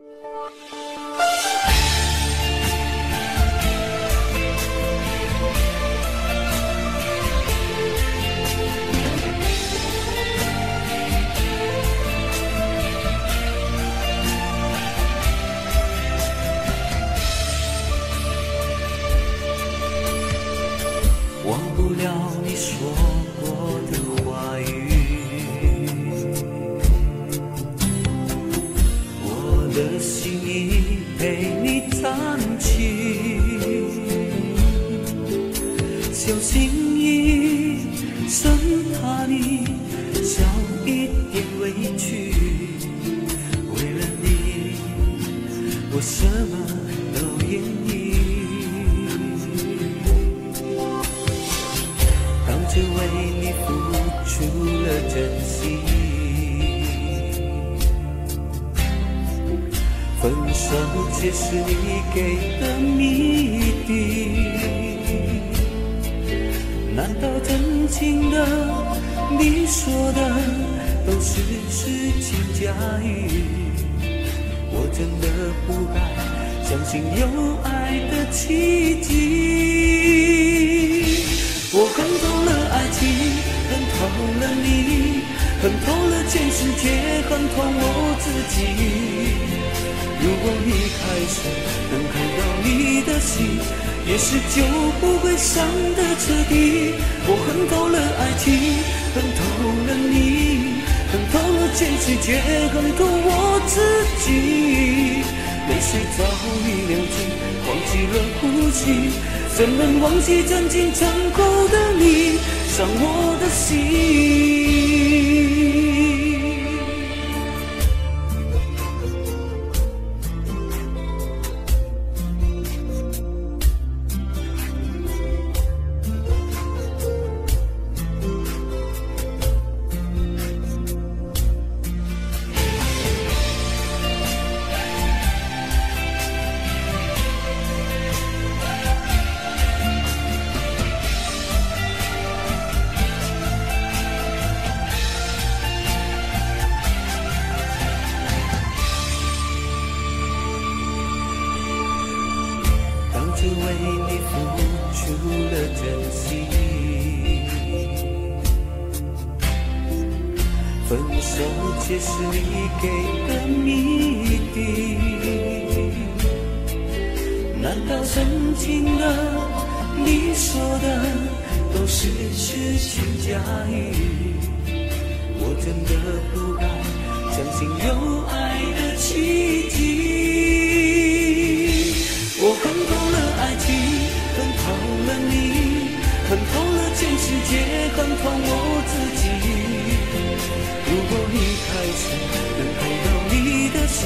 忘不了你说小心翼翼，生怕你受一点委屈。为了你，我什么都愿意。当初为你付出了真心，分手却是你给的谜底。难道真情的你说的都是虚情假意？我真的不该相信有爱的奇迹。我恨透了爱情，恨透了你，恨透了全世界，恨透我自己。如果一开始能看到你的心，也许就不会伤得彻底。我恨透了爱情，恨透了你，恨透了全世界，恨透我自己。泪水早已流尽，忘记了呼吸，怎能忘记曾经曾扣的你，伤我的心。当初为你付出了真心，分手却是你给的谜底。难道真情的你说的都是虚情假意？我真的不该相信有爱世界，很痛我自己。如果一开始能看到你的心，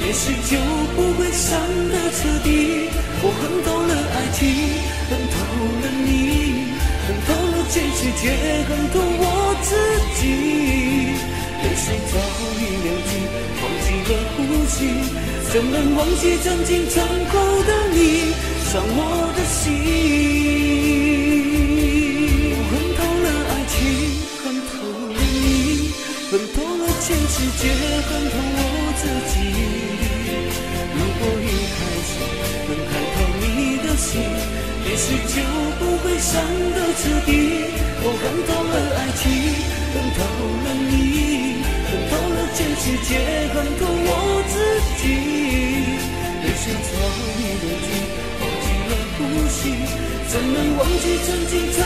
也许就不会伤得彻底。我恨透了爱情，恨透了你，恨透了全世界，恨透我自己。泪水早已流尽，忘记了呼吸。怎能忘记曾经曾扣的你，伤我的心？全世界，恨透我自己。如果一开始能看透你的心，也许就不会伤得彻底。我恨透了爱情，恨透了你，恨透了全世界，恨透我自己。泪水早已流尽，忘记了呼吸，怎能忘记曾经曾